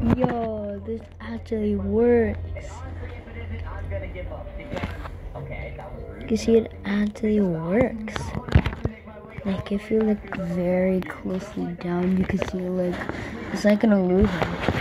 Yo, this actually works. You see, it actually works. Like, if you look very closely down, you can see, like, it's like an illusion.